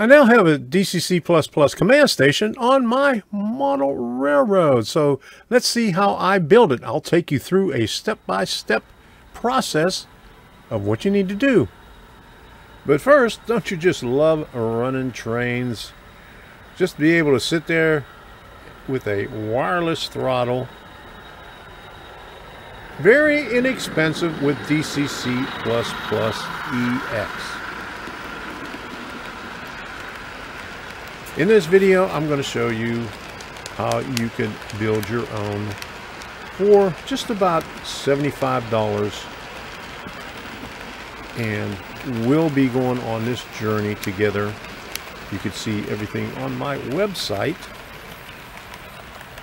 I now have a DCC++ command station on my model railroad. So let's see how I build it. I'll take you through a step-by-step -step process of what you need to do. But first, don't you just love running trains? Just be able to sit there with a wireless throttle. Very inexpensive with DCC++ EX. In this video, I'm going to show you how you can build your own for just about $75 and we'll be going on this journey together. You can see everything on my website,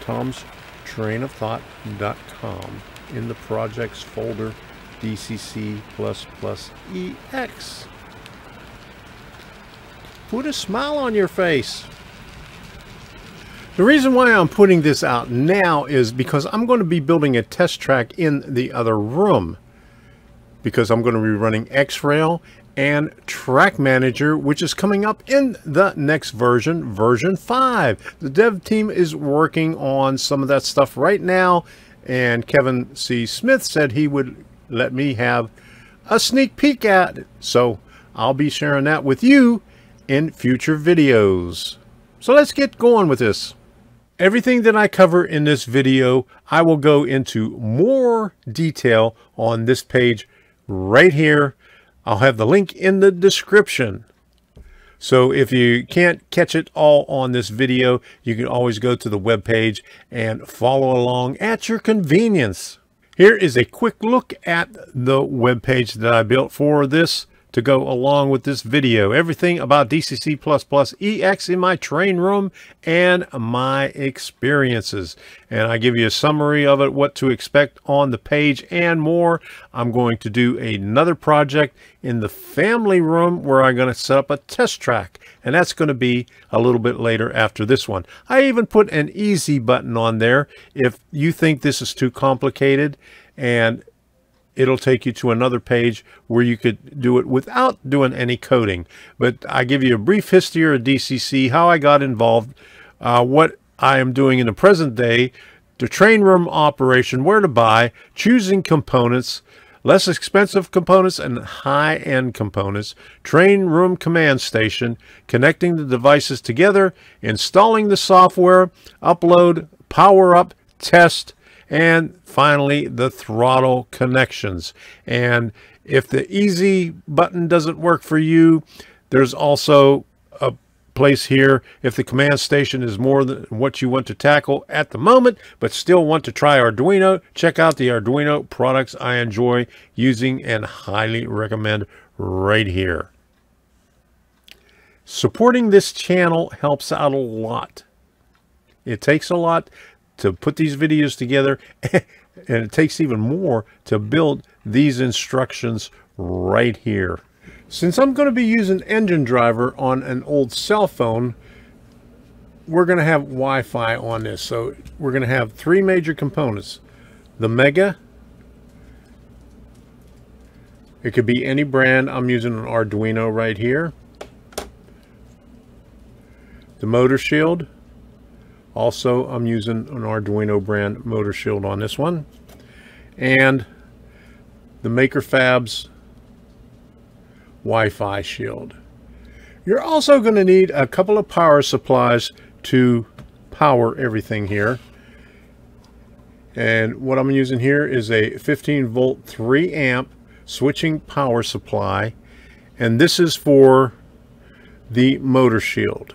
tomstrainofthought.com in the projects folder DCC++ EX. Put a smile on your face. The reason why I'm putting this out now is because I'm going to be building a test track in the other room. Because I'm going to be running EX-Rail and Track Manager, which is coming up in the next version, version 5. The dev team is working on some of that stuff right now, and Kevin C. Smith said he would let me have a sneak peek at it. So I'll be sharing that with you in future videos. So let's get going with this. Everything that I cover in this video, I will go into more detail on this page right here. I'll have the link in the description. So if you can't catch it all on this video, you can always go to the web page and follow along at your convenience. Here is a quick look at the web page that I built for this to go along with this video. Everything about DCC++ EX in my train room and my experiences. And I give you a summary of it, what to expect on the page and more. I'm going to do another project in the family room where I'm going to set up a test track. And that's going to be a little bit later after this one. I even put an easy button on there if you think this is too complicated and it'll take you to another page where you could do it without doing any coding. But I give you a brief history of DCC, how I got involved, uh, what I am doing in the present day, the train room operation, where to buy, choosing components, less expensive components and high-end components, train room command station, connecting the devices together, installing the software, upload, power up, test, and finally the throttle connections. And if the easy button doesn't work for you, there's also a place here if the command station is more than what you want to tackle at the moment, but still want to try Arduino, check out the Arduino products I enjoy using and highly recommend right here. Supporting this channel helps out a lot. It takes a lot to put these videos together and it takes even more to build these instructions right here. Since I'm going to be using engine driver on an old cell phone, we're going to have Wi-Fi on this. So we're going to have three major components. The Mega. It could be any brand. I'm using an Arduino right here. The motor shield. Also, I'm using an Arduino brand motor shield on this one. And the Makerfabs Wi-Fi shield. You're also going to need a couple of power supplies to power everything here. And what I'm using here is a 15 volt 3 amp switching power supply. And this is for the motor shield.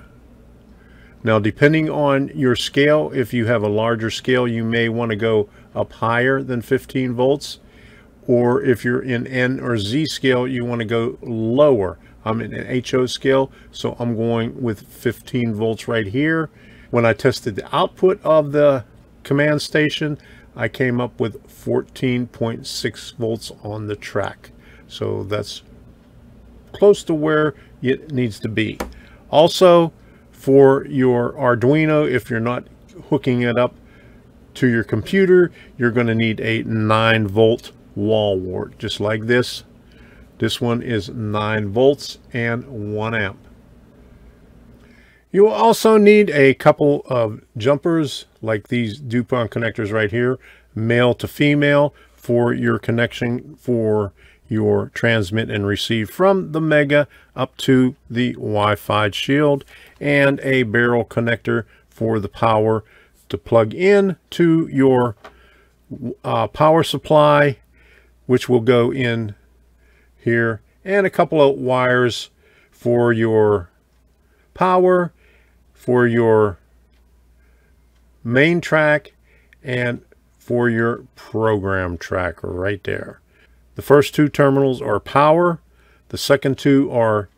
Now, depending on your scale, if you have a larger scale, you may want to go up higher than 15 volts. Or if you're in N or Z scale, you want to go lower. I'm in an HO scale, so I'm going with 15 volts right here. When I tested the output of the command station, I came up with 14.6 volts on the track. So that's close to where it needs to be. Also, for your Arduino, if you're not hooking it up to your computer, you're going to need a 9 volt wall wart, just like this. This one is 9 volts and 1 amp. You will also need a couple of jumpers like these DuPont connectors right here, male to female for your connection for your transmit and receive from the Mega up to the Wi-Fi shield and a barrel connector for the power to plug in to your uh, power supply which will go in here and a couple of wires for your power for your main track and for your program track right there. The first two terminals are power. The second two are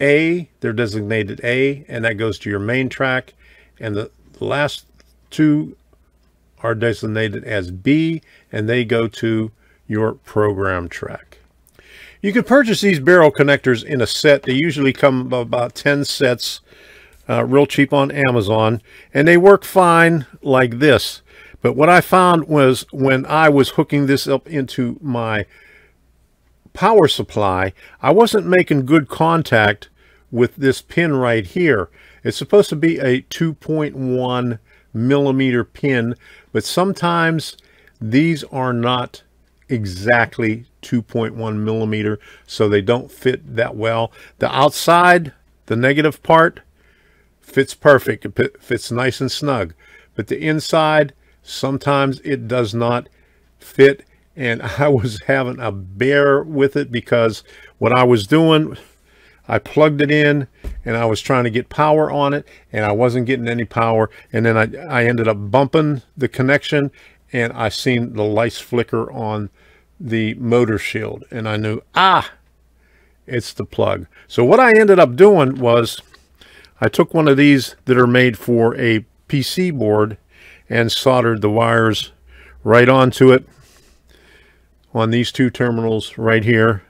A. They're designated A, and that goes to your main track. And the, last two are designated as B, and they go to your program track. You can purchase these barrel connectors in a set. They usually come about 10 sets uh, real cheap on Amazon, and they work fine like this. But what I found was when I was hooking this up into my power supply, I wasn't making good contact with this pin right here. It's supposed to be a 2.1 millimeter pin, but sometimes these are not exactly 2.1 millimeter, so they don't fit that well. The outside, the negative part, fits perfect. It fits nice and snug. But the inside, sometimes it does not fit. And I was having a bear with it because what I was doing, I plugged it in and I was trying to get power on it and I wasn't getting any power. And then I, I ended up bumping the connection and I seen the lights flicker on the motor shield and I knew, ah, it's the plug. So what I ended up doing was I took one of these that are made for a PC board and soldered the wires right onto it on these two terminals right here.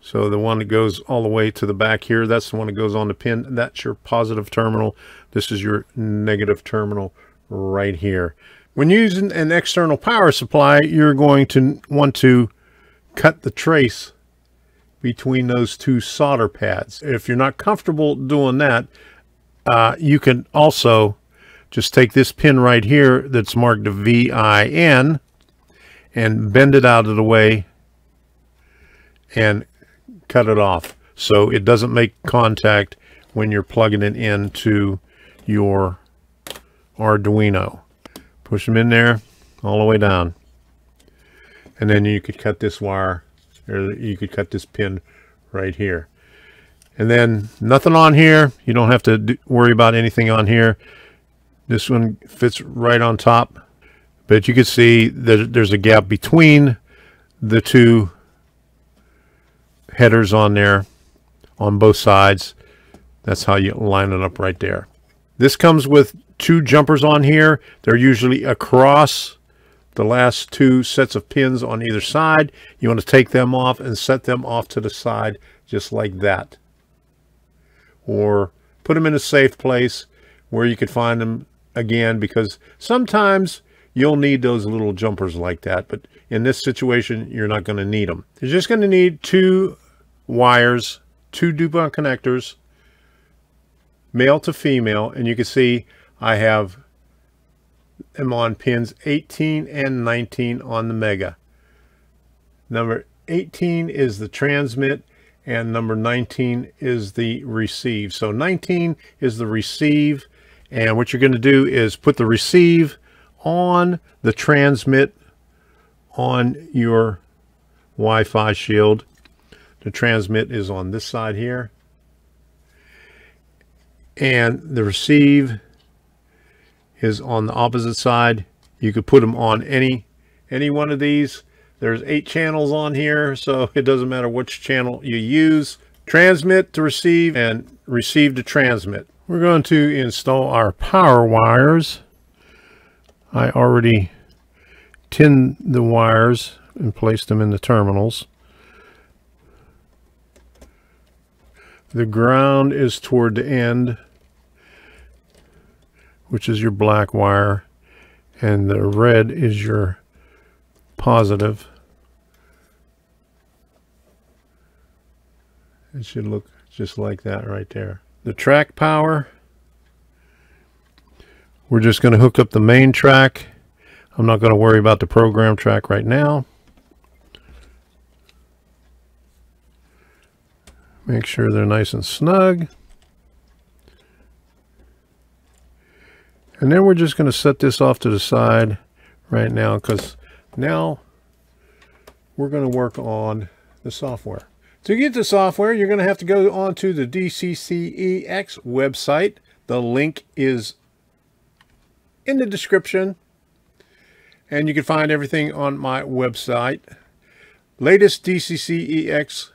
So the one that goes all the way to the back here, that's the one that goes on the pin. That's your positive terminal. This is your negative terminal right here. When using an external power supply, you're going to want to cut the trace between those two solder pads. If you're not comfortable doing that, uh, you can also just take this pin right here that's marked VIN and bend it out of the way and cut it off so it doesn't make contact when you're plugging it into your Arduino. Push them in there all the way down. And then you could cut this wire or you could cut this pin right here and then nothing on here you don't have to worry about anything on here this one fits right on top but you can see that there's a gap between the two headers on there on both sides that's how you line it up right there this comes with two jumpers on here they're usually across the last two sets of pins on either side. You want to take them off and set them off to the side just like that. Or put them in a safe place where you could find them again because sometimes you'll need those little jumpers like that. But in this situation, you're not going to need them. You're just going to need two wires, two DuPont connectors, male to female. And you can see I have am on pins 18 and 19 on the Mega. Number 18 is the transmit and number 19 is the receive. So 19 is the receive and what you're going to do is put the receive on the transmit on your Wi-Fi shield. The transmit is on this side here. And the receive is on the opposite side. You could put them on any any one of these. There's eight channels on here, so it doesn't matter which channel you use. Transmit to receive and receive to transmit. We're going to install our power wires. I already tinned the wires and placed them in the terminals. The ground is toward the end which is your black wire, and the red is your positive. It should look just like that right there. The track power We're just going to hook up the main track. I'm not going to worry about the program track right now. Make sure they're nice and snug. And then we're just going to set this off to the side right now because now we're going to work on the software. To get the software, you're going to have to go onto the DCCEX website. The link is in the description. And you can find everything on my website. Latest DCCEX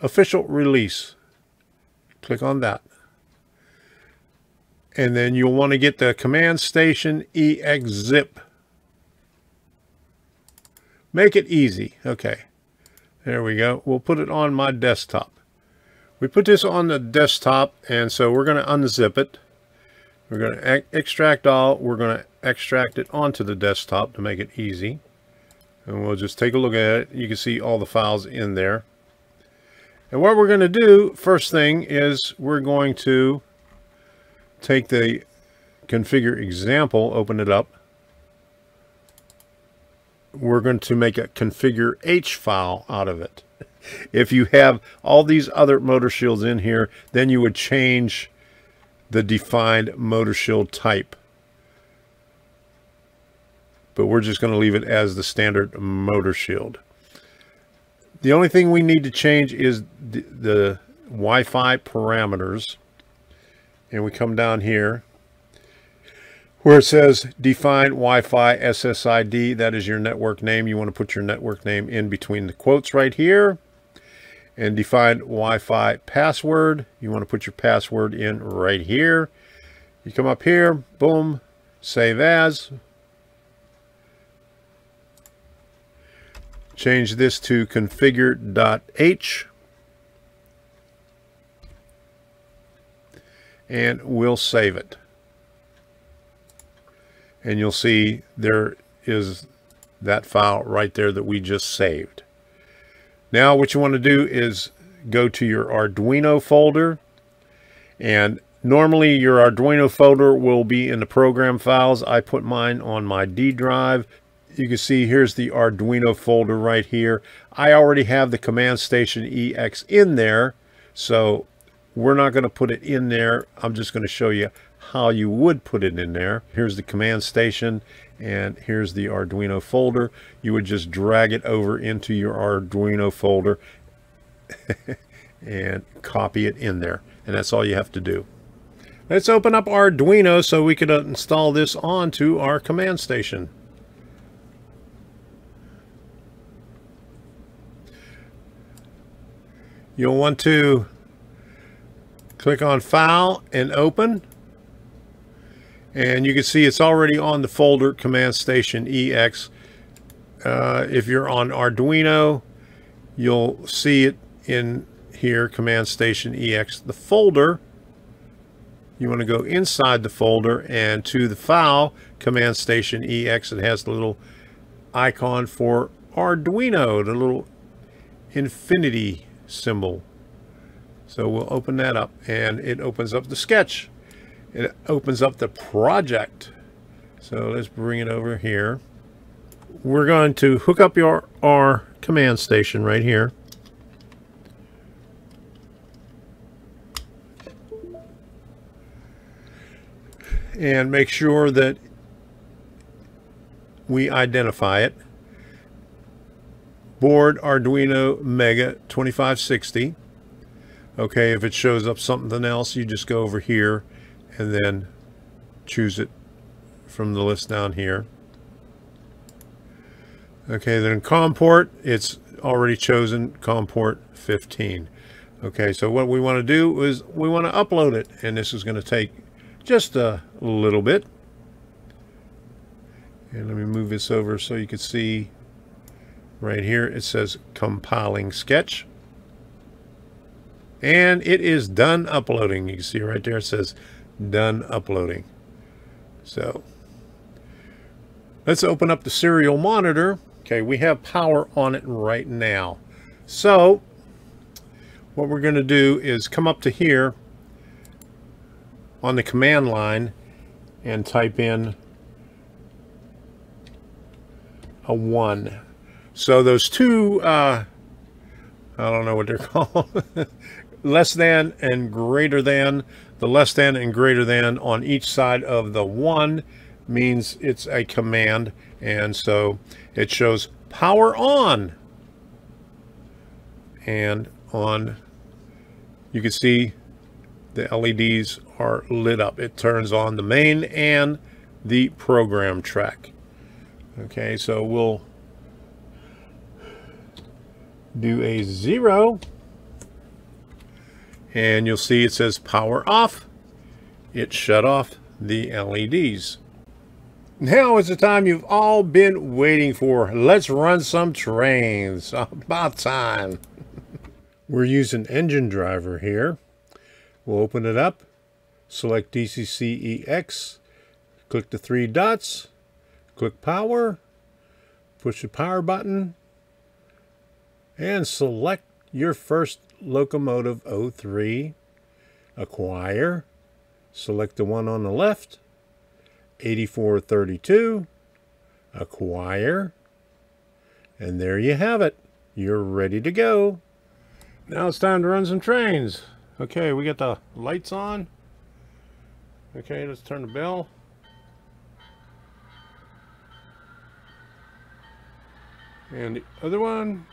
official release. Click on that. And then you'll want to get the command station exzip. Make it easy. Okay. There we go. We'll put it on my desktop. We put this on the desktop, and so we're going to unzip it. We're going to extract all. We're going to extract it onto the desktop to make it easy. And we'll just take a look at it. You can see all the files in there. And what we're going to do, first thing, is we're going to take the configure example, open it up. We're going to make a configure H file out of it. If you have all these other motor shields in here, then you would change the defined motor shield type. But we're just going to leave it as the standard motor shield. The only thing we need to change is the, the Wi-Fi parameters. And we come down here where it says define Wi-Fi SSID. That is your network name. You want to put your network name in between the quotes right here. And define Wi-Fi password. You want to put your password in right here. You come up here, boom, save as. Change this to configure.h. And we'll save it. And you'll see there is that file right there that we just saved. Now what you want to do is go to your Arduino folder and normally your Arduino folder will be in the program files. I put mine on my D drive you can see here's the Arduino folder right here. I already have the command station EX in there, so we're not going to put it in there. I'm just going to show you how you would put it in there. Here's the command station and here's the Arduino folder. You would just drag it over into your Arduino folder and copy it in there. And that's all you have to do. Let's open up Arduino so we can install this onto our command station. You'll want to click on File and Open. And you can see it's already on the folder Command Station EX. Uh, if you're on Arduino, you'll see it in here, Command Station EX. The folder, you want to go inside the folder and to the file, Command Station EX. It has the little icon for Arduino, the little infinity symbol. So we'll open that up and it opens up the sketch. It opens up the project. So let's bring it over here. We're going to hook up your our command station right here. And make sure that we identify it board Arduino Mega 2560. Okay, if it shows up something else, you just go over here and then choose it from the list down here. Okay, then COM port, it's already chosen COM port 15. Okay, so what we want to do is we want to upload it, and this is going to take just a little bit. And let me move this over so you can see Right here it says compiling sketch. And it is done uploading. You can see right there it says done uploading. So let's open up the serial monitor. Okay, we have power on it right now. So what we're going to do is come up to here on the command line and type in a 1. So those two, uh, I don't know what they're called, less than and greater than, the less than and greater than on each side of the 1 means it's a command. And so it shows power on. And on, you can see the LEDs are lit up. It turns on the main and the program track. Okay, so we'll do a zero and you'll see it says power off. It shut off the LEDs. Now is the time you've all been waiting for. Let's run some trains. About time. We're using engine driver here. We'll open it up, select DCCEX, click the three dots, click power, push the power button, and select your first locomotive 03, acquire, select the one on the left, 8432, acquire, and there you have it. You're ready to go. Now it's time to run some trains. Okay, we got the lights on. Okay, let's turn the bell. And the other one.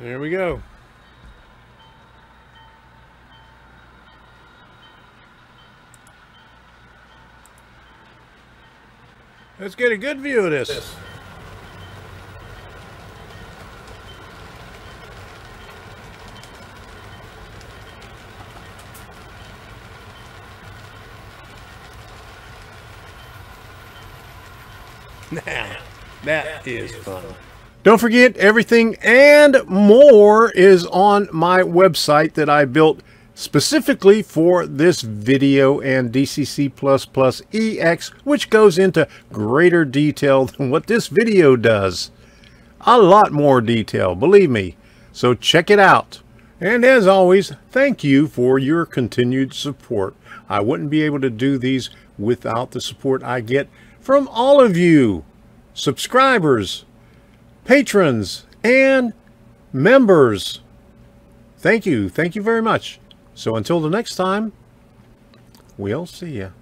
There we go. Let's get a good view of this. Now, that is fun. Don't forget, everything and more is on my website that I built specifically for this video and DCC++ EX, which goes into greater detail than what this video does. A lot more detail, believe me. So check it out. And as always, thank you for your continued support. I wouldn't be able to do these without the support I get from all of you, subscribers, patrons, and members. Thank you. Thank you very much. So until the next time, we'll see you.